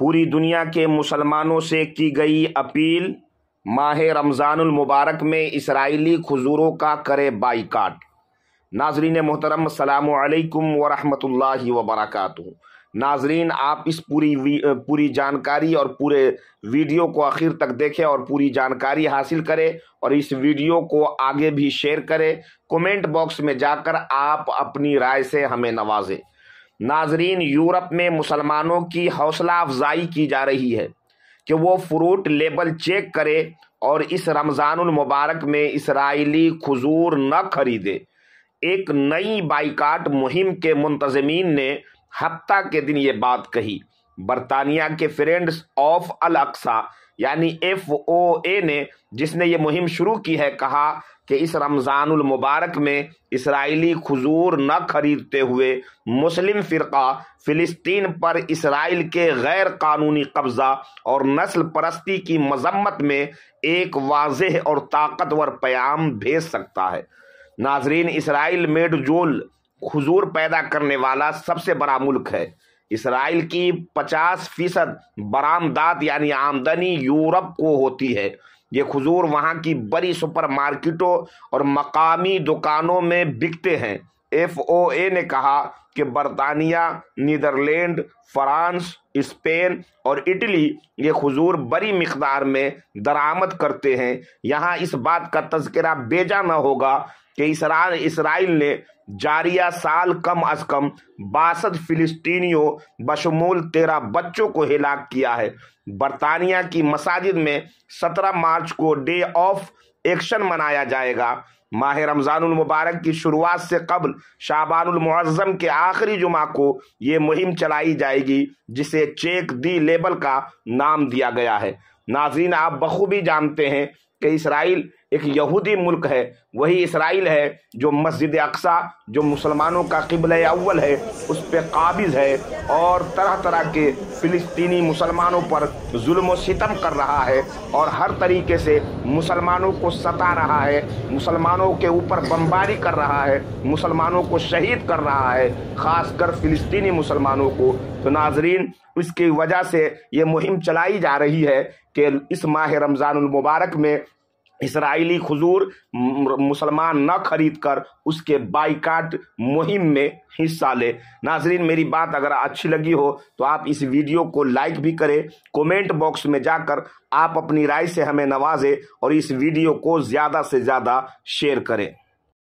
पूरी दुनिया के मुसलमानों से की गई अपील, माह रमज़ानुल मुबारक में इसराइली खजूरों का करे बाइकाट। नाजरीन मोहतरम सलामकुम वरहमतुल्लाहि वबरकातुहू। नाजरीन, आप इस पूरी पूरी जानकारी और पूरे वीडियो को आखिर तक देखें और पूरी जानकारी हासिल करें और इस वीडियो को आगे भी शेयर करें। कमेंट बॉक्स में जाकर आप अपनी राय से हमें नवाजें। नाजरीन, यूरोप में मुसलमानों की हौसला अफजाई की जा रही है कि वो फ्रूट लेबल चेक करे और इस रमज़ानुल मुबारक में इसराइली खजूर न खरीदे। एक नई बाइकाट मुहिम के मुंतजमीन ने हफ़्ता के दिन ये बात कही। बरतानिया के फ्रेंड्स ऑफ़ अल अक्सा यानी एफ़ ओ ए ने, जिसने ये मुहिम शुरू की है, कहा कि इस रमज़ानुल मुबारक में इसराइली खजूर न खरीदते हुए मुस्लिम फ़िरका फ़िलिस्तीन पर इसराइल के गैर कानूनी कब्ज़ा और नस्ल परस्ती की मजम्मत में एक वाजह और ताकतवर प्याम भेज सकता है। नाजरीन, इसराइल मेड जोल खजूर पैदा करने वाला सबसे बड़ा मुल्क है। इसराइल की 50 फ़ीसद बरामदात यानी आमदनी यूरोप को होती है। ये खजूर वहाँ की बड़ी सुपर मार्केटों और मकामी दुकानों में बिकते हैं। एफ़ ओ ए ने कहा कि बरतानिया, नीदरलैंड, फ्रांस, स्पेन और इटली ये खजूर बड़ी मकदार में दरामद करते हैं। यहाँ इस बात का तस्करा बेजा न होगा कि इसराइल इसराइल ने जारिया साल कम अज कम बासठ फिलिस्तीनियों बशमूल तेरह बच्चों को हिलाक किया है। बरतानिया की मसाजिद में सत्रह मार्च को डे ऑफ़ एक्शन मनाया जाएगा। माह रमज़ानुल मुबारक की शुरुआत से कबल शाबानुल के आखिरी जुमा को ये मुहिम चलाई जाएगी, जिसे चेक दी लेबल का नाम दिया गया है। नाजीन आप बखूबी जानते हैं कि इसराइल एक यहूदी मुल्क है, वही इसराइल है, जो मस्जिद अक्सा, जो मुसलमानों का किबल अव्वल है, उस पर काबिज है और तरह तरह के फ़िलिस्तीनी मुसलमानों पर जुल्म सितम कर रहा है और हर तरीके से मुसलमानों को सता रहा है, मुसलमानों के ऊपर बमबारी कर रहा है, मुसलमानों को शहीद कर रहा है, ख़ासकर फ़िलिस्तीनी मुसलमानों को। तो नाजरीन, इसकी वजह से ये मुहिम चलाई जा रही है कि इस माह रमज़ान मुबारक में इसराइली खजूर मुसलमान न खरीद कर उसके बाइकाट मुहिम में हिस्सा ले। नाजरीन, मेरी बात अगर अच्छी लगी हो तो आप इस वीडियो को लाइक भी करें, कमेंट बॉक्स में जाकर आप अपनी राय से हमें नवाजें और इस वीडियो को ज़्यादा से ज़्यादा शेयर करें।